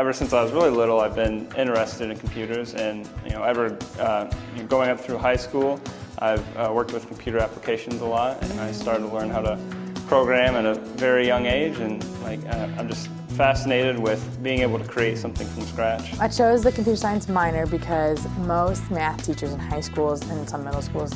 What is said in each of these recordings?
Ever since I was really little, I've been interested in computers, and you know, ever uh, going up through high school, I've uh, worked with computer applications a lot, and I started to learn how to program at a very young age, and like uh, I'm just fascinated with being able to create something from scratch. I chose the computer science minor because most math teachers in high schools and some middle schools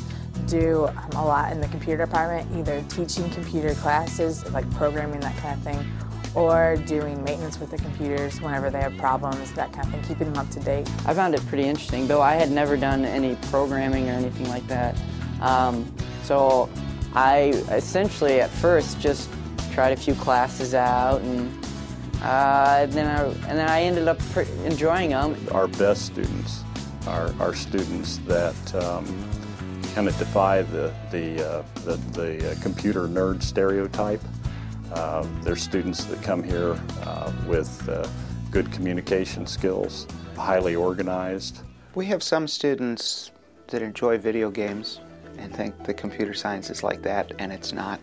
do um, a lot in the computer department, either teaching computer classes, like programming, that kind of thing, or doing maintenance with the computers whenever they have problems, that kind of thing, keeping them up to date. I found it pretty interesting, though I had never done any programming or anything like that. Um, so I essentially at first just tried a few classes out and uh, then I, and then I ended up enjoying them. Our best students are, are students that um, kind of defy the, the, uh, the, the, uh, computer nerd stereotype. Uh, they're students that come here uh, with uh, good communication skills, highly organized. We have some students that enjoy video games and think the computer science is like that, and it's not.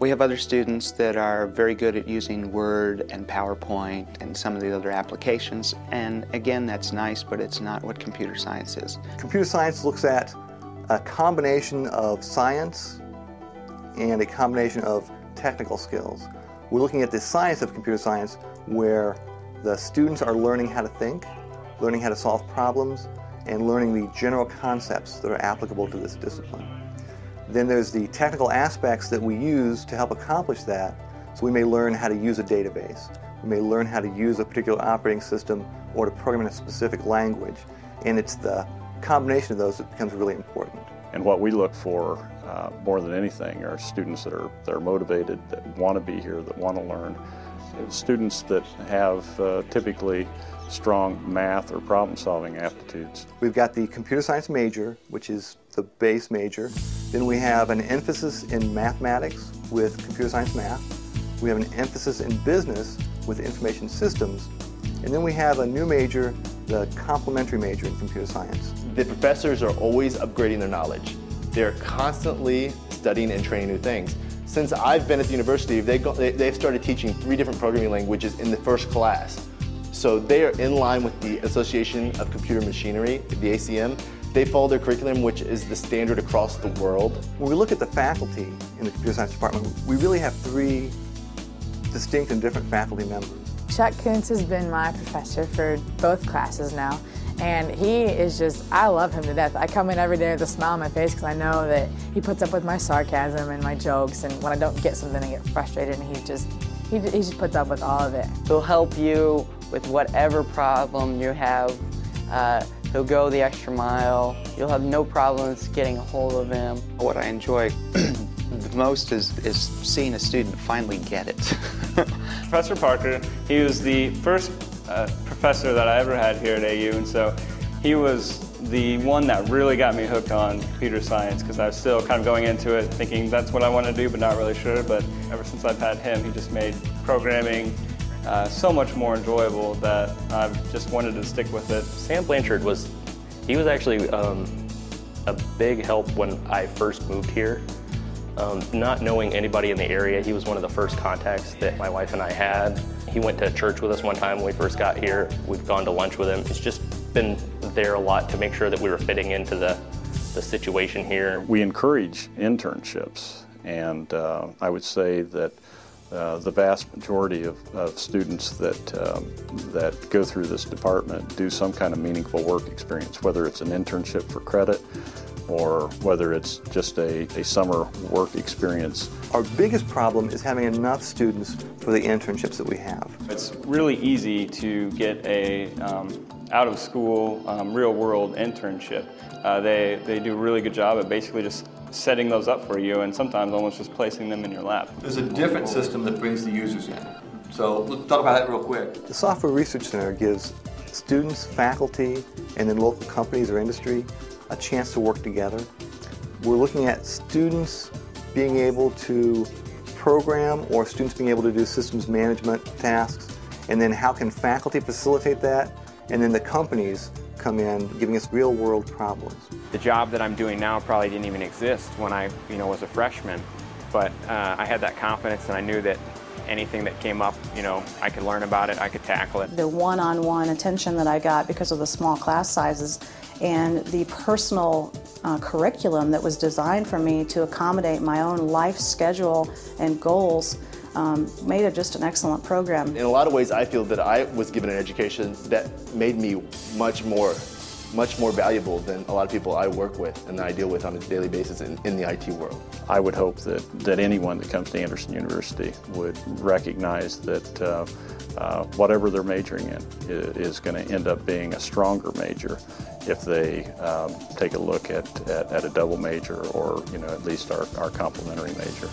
We have other students that are very good at using Word and PowerPoint and some of the other applications, and again, that's nice, but it's not what computer science is. Computer science looks at a combination of science and a combination of technical skills. We're looking at the science of computer science where the students are learning how to think, learning how to solve problems, and learning the general concepts that are applicable to this discipline. Then there's the technical aspects that we use to help accomplish that. So we may learn how to use a database. We may learn how to use a particular operating system or to program in a specific language. And it's the combination of those that becomes really important. And what we look for uh, more than anything are students that are, that are motivated, that want to be here, that want to learn. Students that have uh, typically strong math or problem solving aptitudes. We've got the computer science major, which is the base major. Then we have an emphasis in mathematics with computer science math. We have an emphasis in business with information systems. And then we have a new major, the complementary major in computer science. The professors are always upgrading their knowledge. They're constantly studying and training new things. Since I've been at the university, they go, they, they've started teaching three different programming languages in the first class. So they are in line with the Association of Computer Machinery, the ACM. They follow their curriculum, which is the standard across the world. When we look at the faculty in the computer science department, we really have three distinct and different faculty members. Chuck Kuntz has been my professor for both classes now. And he is just, I love him to death. I come in every day with a smile on my face because I know that he puts up with my sarcasm and my jokes. And when I don't get something, I get frustrated. And he just, he, he just puts up with all of it. He'll help you with whatever problem you have. Uh, he'll go the extra mile. You'll have no problems getting a hold of him. What I enjoy the most is, is seeing a student finally get it. Professor Parker, he was the first uh, professor that I ever had here at AU, and so he was the one that really got me hooked on computer science because I was still kind of going into it thinking that's what I want to do, but not really sure. But ever since I've had him, he just made programming uh, so much more enjoyable that I've just wanted to stick with it. Sam Blanchard was, he was actually um, a big help when I first moved here. Um, not knowing anybody in the area, he was one of the first contacts that my wife and I had. He went to church with us one time when we first got here. We've gone to lunch with him. He's just been there a lot to make sure that we were fitting into the, the situation here. We encourage internships, and uh, I would say that uh, the vast majority of, of students that, um, that go through this department do some kind of meaningful work experience, whether it's an internship for credit or whether it's just a, a summer work experience. Our biggest problem is having enough students for the internships that we have. It's really easy to get a um, out of school um, real world internship. Uh, they, they do a really good job at basically just setting those up for you and sometimes almost just placing them in your lap. There's a different system that brings the users in. So let's talk about that real quick. The Software Research Center gives students, faculty, and then local companies or industry a chance to work together. We're looking at students being able to program or students being able to do systems management tasks, and then how can faculty facilitate that, and then the companies come in giving us real world problems. The job that I'm doing now probably didn't even exist when I you know, was a freshman, but uh, I had that confidence and I knew that anything that came up, you know, I could learn about it, I could tackle it. The one-on-one attention that I got because of the small class sizes and the personal uh, curriculum that was designed for me to accommodate my own life schedule and goals um, made it just an excellent program. In a lot of ways, I feel that I was given an education that made me much more much more valuable than a lot of people I work with and that I deal with on a daily basis in, in the IT world. I would hope that, that anyone that comes to Anderson University would recognize that uh, uh, whatever they're majoring in is, going to end up being a stronger major if they um, take a look at, at, at, a double major or you know at least our, our complementary major.